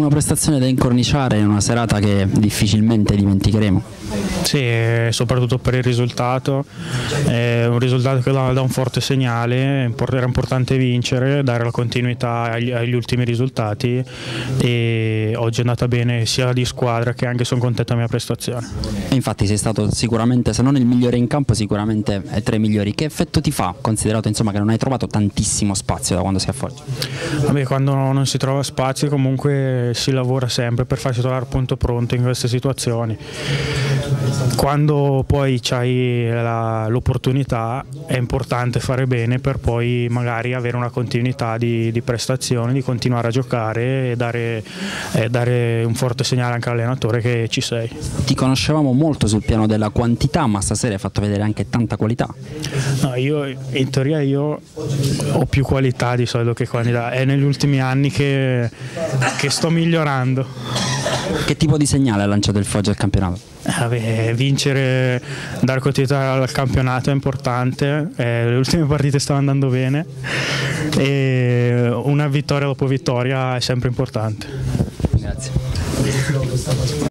Una prestazione da incorniciare in una serata che difficilmente dimenticheremo. Sì, soprattutto per il risultato, è un risultato che dà, un forte segnale, era importante vincere, dare la continuità agli, agli, ultimi risultati e oggi è andata bene sia di squadra che anche sono contento della mia prestazione. E infatti sei stato sicuramente, se non il migliore in campo, sicuramente tra i migliori. Che effetto ti fa, considerato insomma, che non hai trovato tantissimo spazio da quando sei a Foggia? Vabbè, quando non si trova spazio comunque si lavora sempre per farsi trovare punto pronto in queste situazioni quando poi hai l'opportunità è importante fare bene per poi magari avere una continuità di, di prestazioni, di continuare a giocare e dare, eh, dare un forte segnale anche all'allenatore che ci sei. Ti conoscevamo molto sul piano della quantità, ma stasera hai fatto vedere anche tanta qualità. No, io, in teoria io ho più qualità di solito che quantità, è negli ultimi anni che, che sto migliorando. Che tipo di segnale ha lanciato il Foggia al campionato? Vabbè, vincere, dare continuità al campionato è importante, eh, le ultime partite stanno andando bene e una vittoria dopo vittoria è sempre importante. Grazie.